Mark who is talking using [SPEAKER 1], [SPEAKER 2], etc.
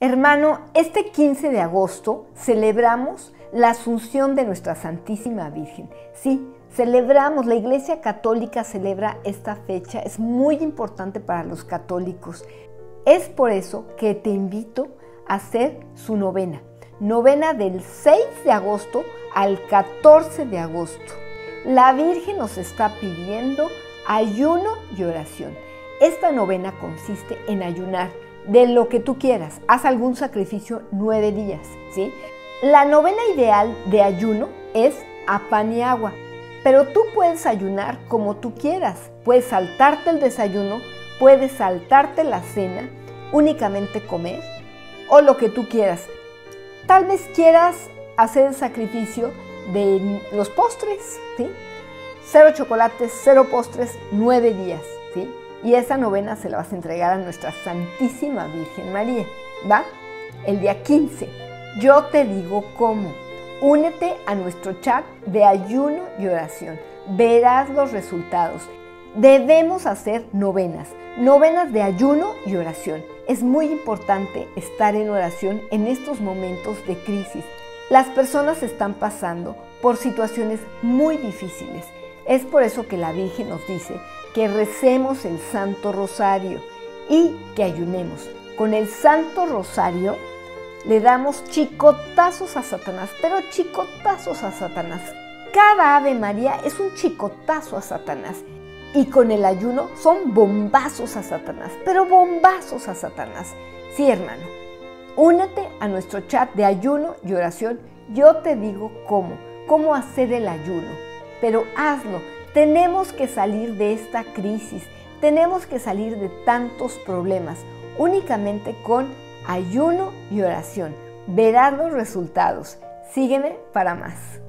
[SPEAKER 1] Hermano, este 15 de agosto celebramos la asunción de nuestra Santísima Virgen. Sí, celebramos, la Iglesia Católica celebra esta fecha, es muy importante para los católicos. Es por eso que te invito a hacer su novena. Novena del 6 de agosto al 14 de agosto. La Virgen nos está pidiendo ayuno y oración. Esta novena consiste en ayunar de lo que tú quieras. Haz algún sacrificio nueve días, ¿sí? La novena ideal de ayuno es a pan y agua, pero tú puedes ayunar como tú quieras. Puedes saltarte el desayuno, puedes saltarte la cena, únicamente comer o lo que tú quieras. Tal vez quieras hacer el sacrificio de los postres, ¿sí? Cero chocolates, cero postres, nueve días, ¿sí? Y esa novena se la vas a entregar a nuestra Santísima Virgen María, ¿va? El día 15. Yo te digo cómo. Únete a nuestro chat de ayuno y oración. Verás los resultados. Debemos hacer novenas, novenas de ayuno y oración. Es muy importante estar en oración en estos momentos de crisis. Las personas están pasando por situaciones muy difíciles. Es por eso que la Virgen nos dice que recemos el Santo Rosario y que ayunemos. Con el Santo Rosario le damos chicotazos a Satanás, pero chicotazos a Satanás. Cada Ave María es un chicotazo a Satanás. Y con el ayuno son bombazos a Satanás, pero bombazos a Satanás. Sí, hermano. Únete a nuestro chat de ayuno y oración. Yo te digo cómo, cómo hacer el ayuno. Pero hazlo tenemos que salir de esta crisis, tenemos que salir de tantos problemas únicamente con ayuno y oración. Verás los resultados. Sígueme para más.